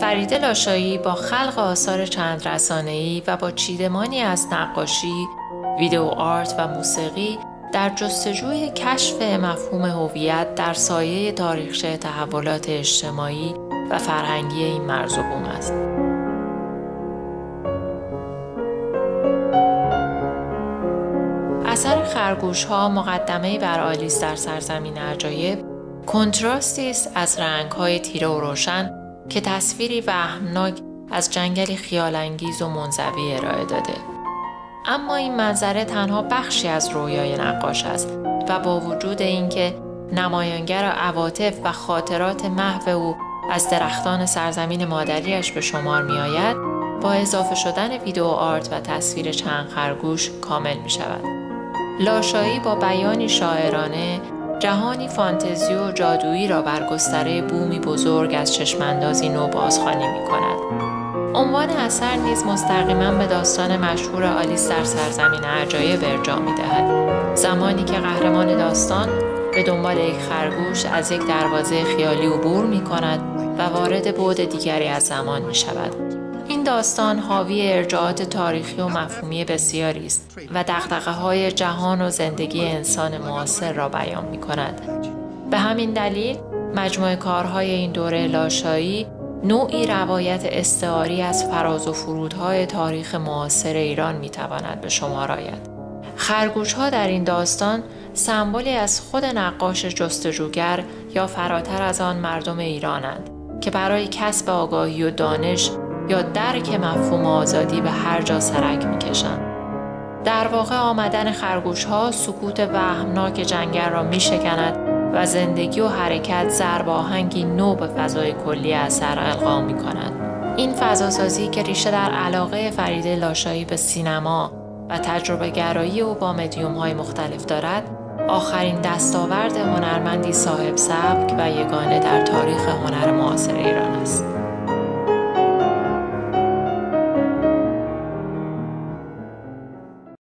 فرید لاشایی با خلق آثار چند رسانه‌ای و با چیدمانی از نقاشی، ویدیو آرت و موسیقی در جستجوی کشف مفهوم هویت در سایه تاریخچه تحولات اجتماعی و فرهنگی این مرز است. اثر خرگوش ها مقدمه بر آلیس در سرزمین عجایب کنتراستی است از رنگ های تیره و روشن که تصویری وهمناک از جنگلی خیالانگیز و منزوی ارائه داده اما این منظره تنها بخشی از رویای نقاش است و با وجود اینکه نمایانگر عواطف و خاطرات محو او از درختان سرزمین مادریش به شمار می آید با اضافه شدن ویدیو آرت و تصویر چند خرگوش کامل می شود. لاشایی با بیانی شاعرانه جهانی فانتزی و جادویی را بر گستره بومی بزرگ از چشماندازی نو بازخوانی می کند. عنوان اثر نیز مستقیما به داستان مشهور آلیس در سرزمین عجایب ارجاع می دهد. زمانی که قهرمان داستان به دنبال یک خرگوش از یک دروازه خیالی عبور می کند و وارد بعد دیگری از زمان می شود. این داستان حاوی ارجاعات تاریخی و مفهومی بسیاری است و دقدقه های جهان و زندگی انسان معاصر را بیان می کند. به همین دلیل مجموع کارهای این دوره لاشایی نوعی روایت استعاری از فراز و فرودهای تاریخ معاصر ایران می تواند به شما آید. خرگوش ها در این داستان سمبولی از خود نقاش جستجوگر یا فراتر از آن مردم ایرانند که برای کسب آگاهی و دانش یا درک مفهوم آزادی به هر جا سرک می‌کشند. در واقع آمدن خرگوش ها سکوت وهمناک جنگل را می شکند و زندگی و حرکت ضرب آهنگی نو به فضای کلی اثر القا می کند. این فضاسازی که ریشه در علاقه فرید لاشایی به سینما و تجربه گرایی او با مدیوم های مختلف دارد آخرین دستاورد هنرمندی صاحب سبک و یگانه در تاریخ هنر معاصر ایران است.